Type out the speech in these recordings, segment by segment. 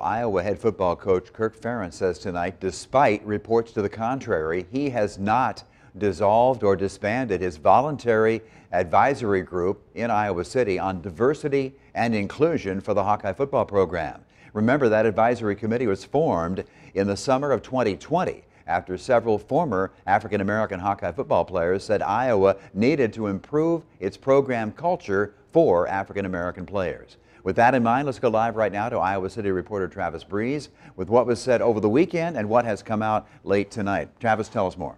Iowa head football coach Kirk Ferentz says tonight, despite reports to the contrary, he has not dissolved or disbanded his voluntary advisory group in Iowa City on diversity and inclusion for the Hawkeye football program. Remember that advisory committee was formed in the summer of 2020 after several former African American Hawkeye football players said Iowa needed to improve its program culture for African American players. With that in mind, let's go live right now to Iowa City reporter Travis Breeze with what was said over the weekend and what has come out late tonight. Travis, tell us more.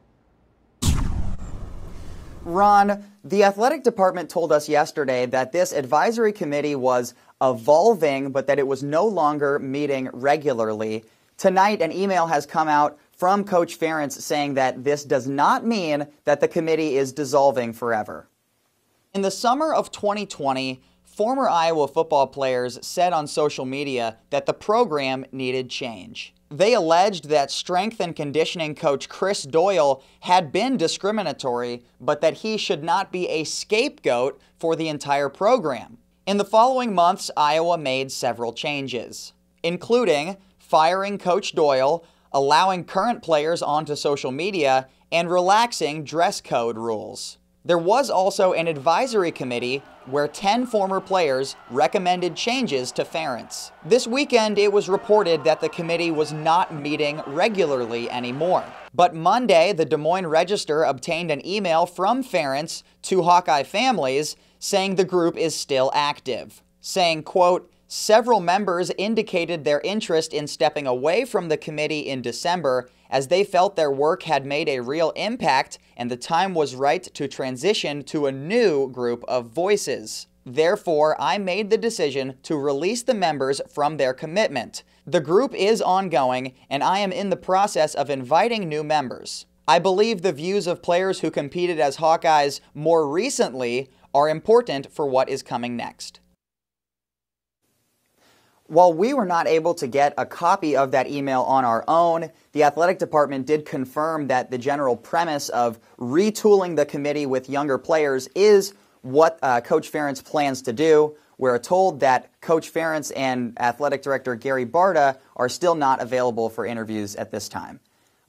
Ron, the athletic department told us yesterday that this advisory committee was evolving, but that it was no longer meeting regularly. Tonight, an email has come out from Coach Ferentz saying that this does not mean that the committee is dissolving forever. In the summer of 2020, Former Iowa football players said on social media that the program needed change. They alleged that strength and conditioning coach Chris Doyle had been discriminatory, but that he should not be a scapegoat for the entire program. In the following months, Iowa made several changes, including firing Coach Doyle, allowing current players onto social media, and relaxing dress code rules. There was also an advisory committee where 10 former players recommended changes to Ferentz. This weekend, it was reported that the committee was not meeting regularly anymore. But Monday, the Des Moines Register obtained an email from Ferentz to Hawkeye families saying the group is still active, saying, quote, Several members indicated their interest in stepping away from the committee in December as they felt their work had made a real impact and the time was right to transition to a new group of voices. Therefore, I made the decision to release the members from their commitment. The group is ongoing, and I am in the process of inviting new members. I believe the views of players who competed as Hawkeyes more recently are important for what is coming next. While we were not able to get a copy of that email on our own, the athletic department did confirm that the general premise of retooling the committee with younger players is what uh, Coach Ferentz plans to do. We're told that Coach Ferentz and athletic director Gary Barta are still not available for interviews at this time.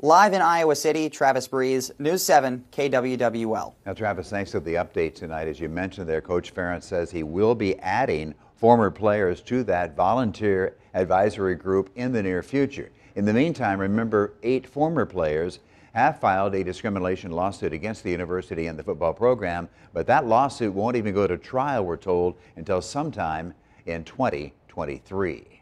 Live in Iowa City, Travis Breeze, News 7, KWWL. Now, Travis, thanks for the update tonight. As you mentioned there, Coach Ferentz says he will be adding former players to that volunteer advisory group in the near future. In the meantime, remember, eight former players have filed a discrimination lawsuit against the university and the football program, but that lawsuit won't even go to trial, we're told, until sometime in 2023.